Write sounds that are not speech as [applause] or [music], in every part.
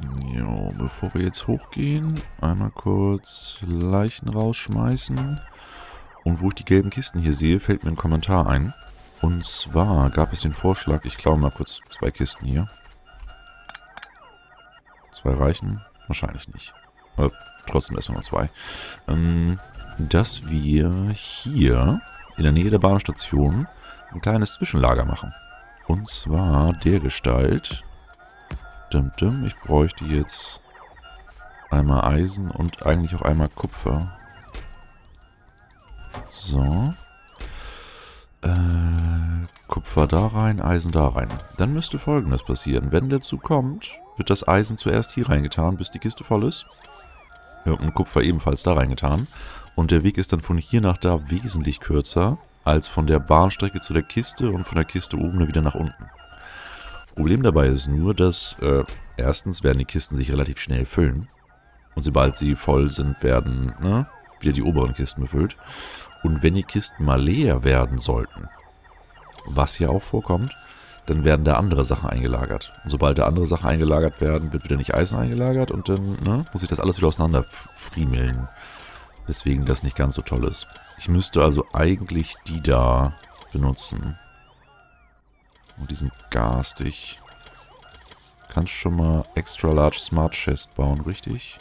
Jo, bevor wir jetzt hochgehen, einmal kurz Leichen rausschmeißen. Und wo ich die gelben Kisten hier sehe, fällt mir ein Kommentar ein. Und zwar gab es den Vorschlag, ich klaue mal kurz zwei Kisten hier. Zwei reichen? Wahrscheinlich nicht. Aber trotzdem erstmal nur zwei. Ähm, dass wir hier in der Nähe der Bahnstation ein kleines Zwischenlager machen. Und zwar der Gestalt. Dim, dim. Ich bräuchte jetzt einmal Eisen und eigentlich auch einmal Kupfer. So. Äh, Kupfer da rein, Eisen da rein. Dann müsste folgendes passieren. Wenn der Zug kommt, wird das Eisen zuerst hier reingetan, bis die Kiste voll ist. Und Kupfer ebenfalls da reingetan. Und der Weg ist dann von hier nach da wesentlich kürzer als von der Bahnstrecke zu der Kiste und von der Kiste oben wieder nach unten. Problem dabei ist nur, dass äh, erstens werden die Kisten sich relativ schnell füllen. Und sobald sie voll sind, werden ne, wieder die oberen Kisten befüllt. Und wenn die Kisten mal leer werden sollten, was hier auch vorkommt, dann werden da andere Sachen eingelagert. Und sobald da andere Sachen eingelagert werden, wird wieder nicht Eisen eingelagert und dann ne, muss ich das alles wieder auseinander friemeln. Deswegen das nicht ganz so toll ist. Ich müsste also eigentlich die da benutzen. Und die sind garstig. Kannst schon mal Extra Large Smart Chest bauen, richtig?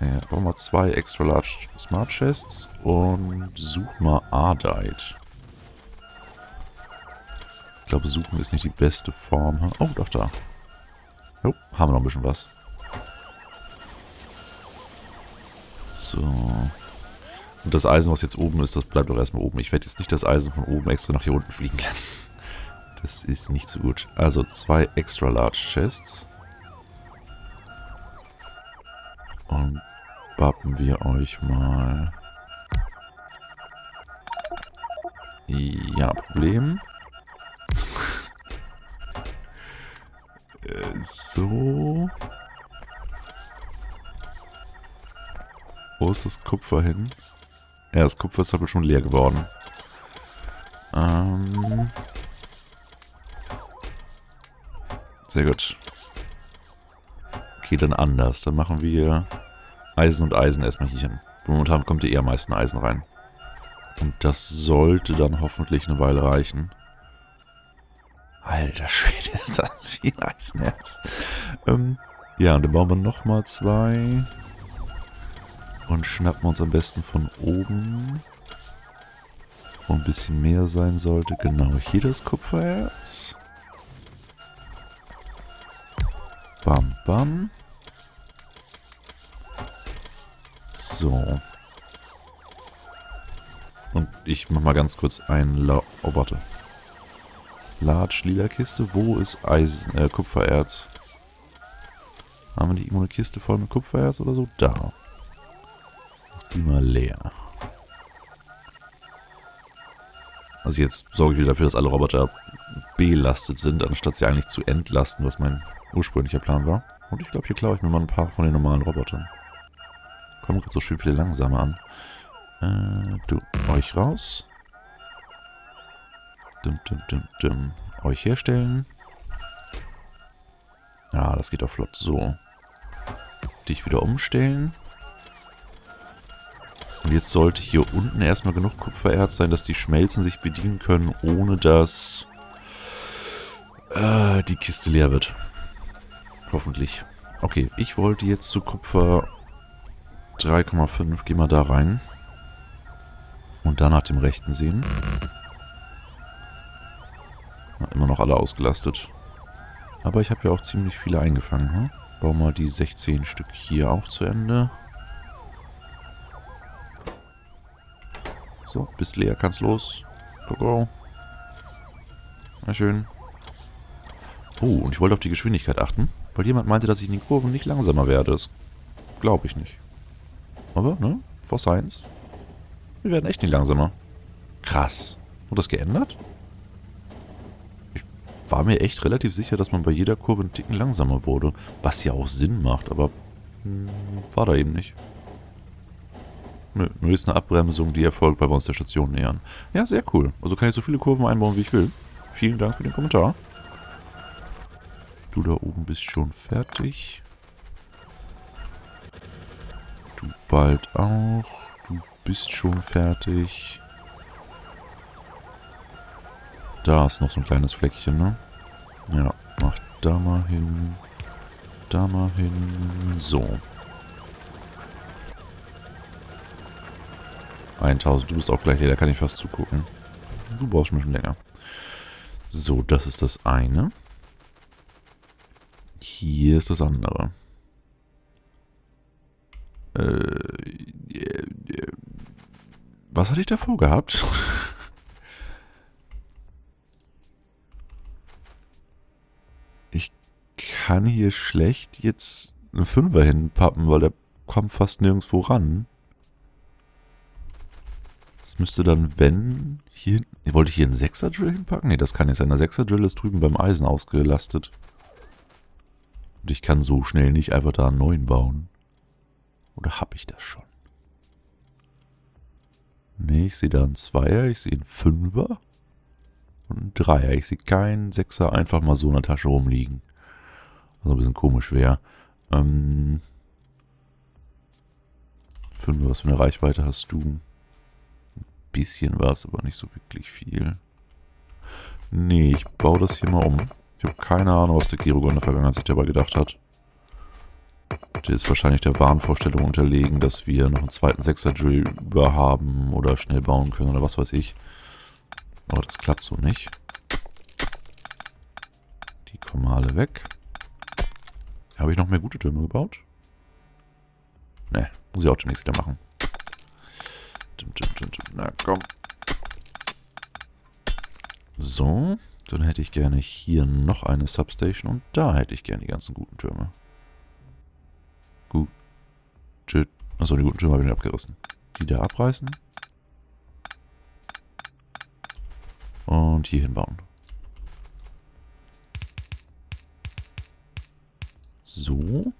Ja, bau mal zwei Extra Large Smart Chests und such mal Ardite. Ich glaube, suchen ist nicht die beste Form. Oh, doch da. Oh, haben wir noch ein bisschen was. So. Und das Eisen, was jetzt oben ist, das bleibt doch erstmal oben. Ich werde jetzt nicht das Eisen von oben extra nach hier unten fliegen lassen. Das ist nicht so gut. Also zwei extra large Chests. Und bappen wir euch mal. Ja, Problem. Äh, so. Wo ist das Kupfer hin? Ja, das Kupfer ist aber schon leer geworden. Ähm. Sehr gut. Okay, dann anders. Dann machen wir Eisen und Eisen erstmal hier hin. Momentan kommt eh am meisten Eisen rein. Und das sollte dann hoffentlich eine Weile reichen. Alter Schwede, [laughs] ist das viel Eisenerz. Ähm, ja, und dann bauen wir nochmal zwei. Und schnappen uns am besten von oben. Wo ein bisschen mehr sein sollte. Genau, hier das Kupfererz. Bam, bam. So. Und ich mach mal ganz kurz ein... La oh, warte. Large lila Kiste. Wo ist Eisen, äh, Kupfererz? Haben wir nicht irgendwo eine Kiste voll mit Kupfererz oder so? Da die mal leer. Also jetzt sorge ich wieder dafür, dass alle Roboter belastet sind, anstatt sie eigentlich zu entlasten, was mein ursprünglicher Plan war. Und ich glaube, hier klaue ich mir mal ein paar von den normalen Robotern. Kommen gerade so schön viele langsamer an. Äh, du, euch raus. Dim, dim, dim, dim. Euch herstellen. Ja, das geht doch flott. So. Dich wieder umstellen. Und jetzt sollte hier unten erstmal genug Kupfererz sein, dass die Schmelzen sich bedienen können, ohne dass äh, die Kiste leer wird. Hoffentlich. Okay, ich wollte jetzt zu Kupfer 3,5. Geh mal da rein. Und dann nach dem rechten sehen. Ja, immer noch alle ausgelastet. Aber ich habe ja auch ziemlich viele eingefangen. Hm? Bau mal die 16 Stück hier auch zu Ende. So, bist leer, kannst los. Go, go. Na schön. Oh, und ich wollte auf die Geschwindigkeit achten, weil jemand meinte, dass ich in den Kurven nicht langsamer werde. Das glaube ich nicht. Aber, ne? For Science. Wir werden echt nicht langsamer. Krass. Wurde das geändert? Ich war mir echt relativ sicher, dass man bei jeder Kurve einen Ticken langsamer wurde. Was ja auch Sinn macht, aber hm, war da eben nicht. Nö, nur ist eine Abbremsung, die erfolgt, weil wir uns der Station nähern. Ja, sehr cool. Also kann ich so viele Kurven einbauen, wie ich will. Vielen Dank für den Kommentar. Du da oben bist schon fertig. Du bald auch. Du bist schon fertig. Da ist noch so ein kleines Fleckchen, ne? Ja, mach da mal hin. Da mal hin. So. 1000, du bist auch gleich leer, da kann ich fast zugucken. Du brauchst ein bisschen länger. So, das ist das eine. Hier ist das andere. Äh, was hatte ich davor gehabt? [laughs] ich kann hier schlecht jetzt einen Fünfer hinpappen, weil der kommt fast nirgendwo ran. Das müsste dann, wenn, hier Wollte ich hier einen Sechser-Drill hinpacken? Ne, das kann jetzt sein. Der Sechser-Drill ist drüben beim Eisen ausgelastet. Und ich kann so schnell nicht einfach da einen neuen bauen. Oder habe ich das schon? Ne, ich sehe da einen Zweier, ich sehe einen Fünfer und einen Dreier. Ich sehe keinen Sechser einfach mal so in der Tasche rumliegen. Was ein bisschen komisch wäre. Ähm, Fünfer, was für eine Reichweite hast du? Ein bisschen was, aber nicht so wirklich viel. Nee, ich baue das hier mal um. Ich habe keine Ahnung, was der Kirogon in der Vergangenheit sich dabei gedacht hat. Der ist wahrscheinlich der Wahnvorstellung unterlegen, dass wir noch einen zweiten Sechser-Drill über haben oder schnell bauen können oder was weiß ich. Aber das klappt so nicht. Die kommen alle weg. Habe ich noch mehr gute Türme gebaut? Ne, muss ich auch demnächst wieder machen. Na komm. So, dann hätte ich gerne hier noch eine Substation und da hätte ich gerne die ganzen guten Türme. Gut. Achso, die guten Türme habe ich nicht abgerissen. Die da abreißen. Und hier hinbauen. So.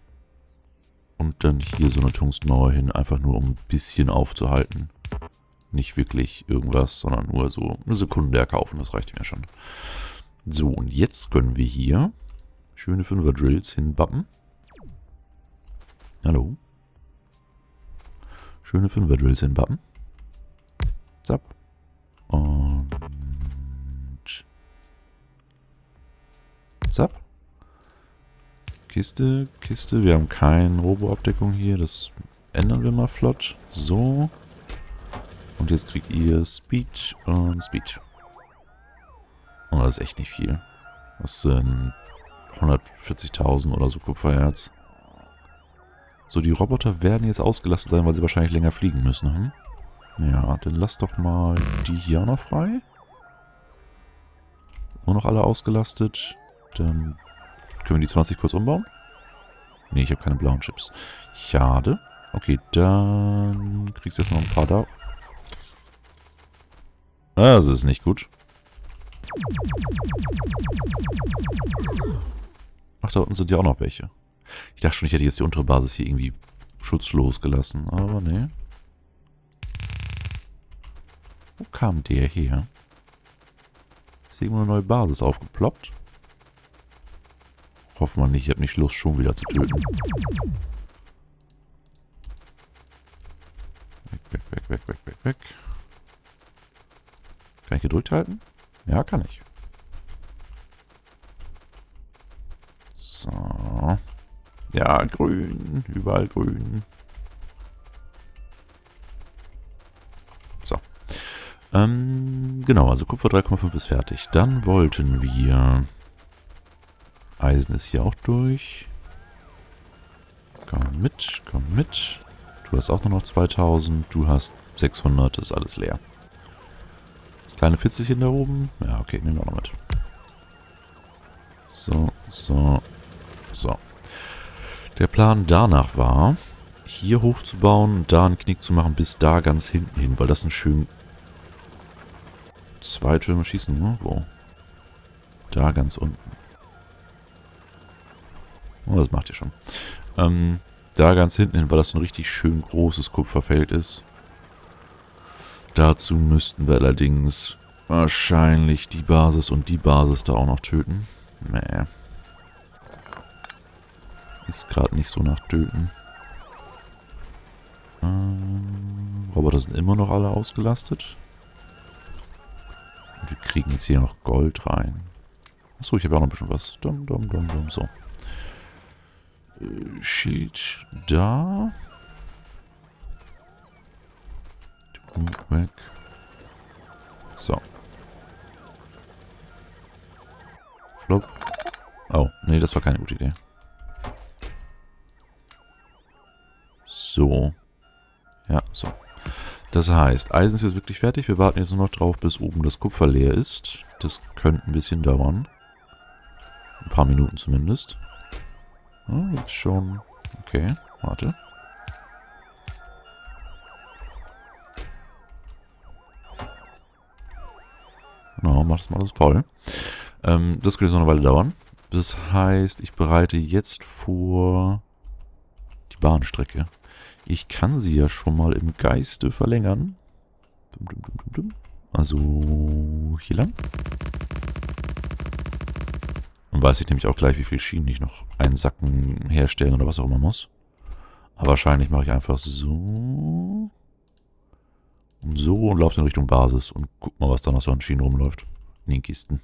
Und dann hier so eine Tungstmauer hin, einfach nur um ein bisschen aufzuhalten. Nicht wirklich irgendwas, sondern nur so eine Sekunde erkaufen, das reicht mir schon. So, und jetzt können wir hier schöne Fünfer-Drills hinbappen. Hallo. Schöne Fünfer-Drills hinbappen. Zap. Und... Zap. Kiste, Kiste. Wir haben keine Robo-Abdeckung hier. Das ändern wir mal flott. So. Und jetzt kriegt ihr Speed und Speed. Und das ist echt nicht viel. Das sind 140.000 oder so Kupferherz. So, die Roboter werden jetzt ausgelastet sein, weil sie wahrscheinlich länger fliegen müssen. Hm? Ja, dann lass doch mal die hier noch frei. Nur noch alle ausgelastet. Dann können wir die 20 kurz umbauen. Ne, ich habe keine blauen Chips. Schade. Okay, dann kriegst du jetzt noch ein paar da. Ah, das ist nicht gut. Ach, da unten sind ja auch noch welche. Ich dachte schon, ich hätte jetzt die untere Basis hier irgendwie schutzlos gelassen, aber nee. Wo kam der her? Ist irgendwo eine neue Basis aufgeploppt? Hoffen wir nicht, ich habe nicht Lust, schon wieder zu töten. Weg, weg, weg, weg, weg, weg, weg. Kann ich gedrückt halten? Ja, kann ich. So. Ja, grün. Überall grün. So. Ähm, genau, also Kupfer 3,5 ist fertig. Dann wollten wir... Eisen ist hier auch durch. Komm mit, komm mit. Du hast auch nur noch 2000. Du hast 600, das ist alles leer. Kleine Fitzelchen da oben. Ja, okay, nehmen wir auch noch mit. So, so, so. Der Plan danach war, hier hochzubauen, da einen Knick zu machen, bis da ganz hinten hin, weil das ein schön... Zwei Türme schießen, ne? Wo? Da ganz unten. Oh, das macht ihr schon. Ähm, da ganz hinten hin, weil das ein richtig schön großes Kupferfeld ist. Dazu müssten wir allerdings wahrscheinlich die Basis und die Basis da auch noch töten. Mäh. ist gerade nicht so nach Töten. Ähm, Roboter sind immer noch alle ausgelastet. Und wir kriegen jetzt hier noch Gold rein. Achso, ich habe auch noch ein bisschen was. Dum, dum, dum, dum. So. Äh, Schild da. Du weg. So. Flop. Oh, nee, das war keine gute Idee. So. Ja, so. Das heißt, Eisen ist jetzt wirklich fertig. Wir warten jetzt nur noch drauf, bis oben das Kupfer leer ist. Das könnte ein bisschen dauern. Ein paar Minuten zumindest. Oh, jetzt schon. Okay, warte. Genau, mach das mal alles voll. Ähm, das könnte jetzt noch eine Weile dauern. Das heißt, ich bereite jetzt vor die Bahnstrecke. Ich kann sie ja schon mal im Geiste verlängern. Also hier lang. Dann weiß ich nämlich auch gleich, wie viel Schienen ich noch einsacken, herstellen oder was auch immer muss. Aber wahrscheinlich mache ich einfach so. So und laufe in Richtung Basis und guck mal, was da noch so an Schienen rumläuft. In den Kisten.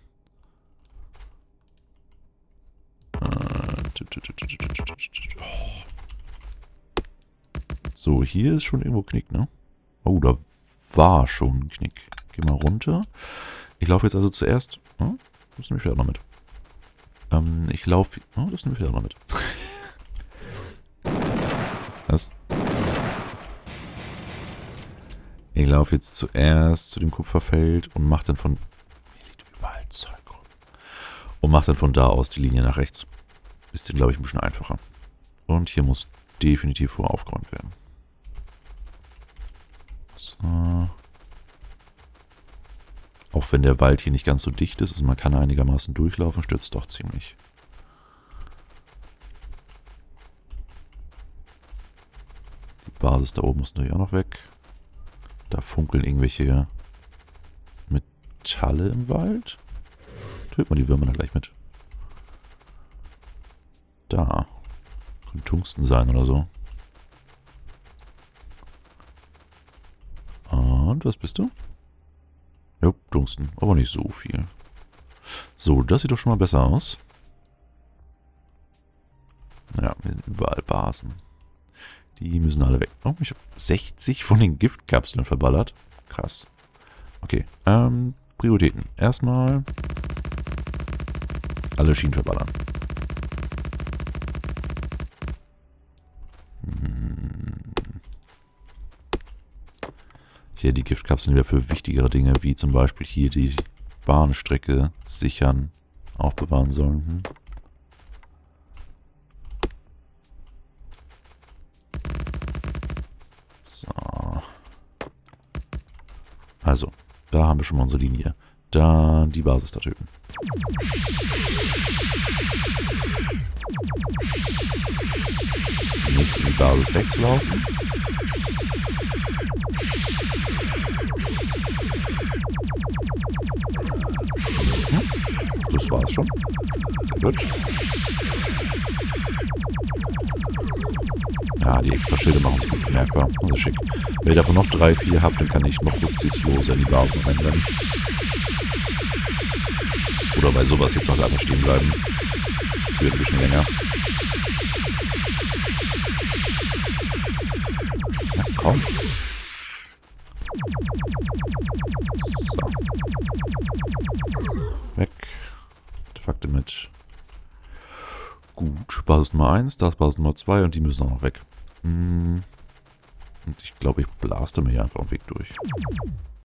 So, hier ist schon irgendwo Knick, ne? Oh, da war schon Knick. Geh mal runter. Ich laufe jetzt also zuerst... Oh, das nehme ich vielleicht auch noch mit. Ähm, ich laufe... Oh, das nehme ich vielleicht auch noch mit. Was? Ich laufe jetzt zuerst zu dem Kupferfeld und mache dann von... Hier liegt überall Zeug rum. Und mache dann von da aus die Linie nach rechts. Ist dann, glaube ich, ein bisschen einfacher. Und hier muss definitiv vor aufgeräumt werden. So. Auch wenn der Wald hier nicht ganz so dicht ist, also man kann einigermaßen durchlaufen, stürzt doch ziemlich. Die Basis da oben muss natürlich auch noch weg. Da funkeln irgendwelche Metalle im Wald. Töten wir die Würmer da gleich mit. Da. Könnte Tungsten sein oder so. Und was bist du? Ja, Tungsten. Aber nicht so viel. So, das sieht doch schon mal besser aus. Ja, wir sind überall Basen. Die müssen alle weg. Oh, ich habe 60 von den Giftkapseln verballert. Krass. Okay, ähm, Prioritäten. Erstmal alle Schienen verballern. Hier die Giftkapseln wieder für wichtigere Dinge, wie zum Beispiel hier die Bahnstrecke sichern, aufbewahren sollen. Hm. So. Also, da haben wir schon mal unsere Linie. Dann die Basis da töten. Nicht in die Basis wegzulaufen. Das war's schon. Sehr gut. Ja, die extra Schilde machen gut bemerkbar. Also schick. Wenn ihr davon noch drei, vier habt, dann kann ich noch rücksichtsloser die Basen rennen. Oder bei sowas jetzt noch einfach stehen bleiben. Für ein bisschen länger. Ja, komm. Basis Nummer 1, das Basis Nummer 2 und die müssen auch noch weg. Hm. Und ich glaube, ich blaste mir hier einfach einen Weg durch.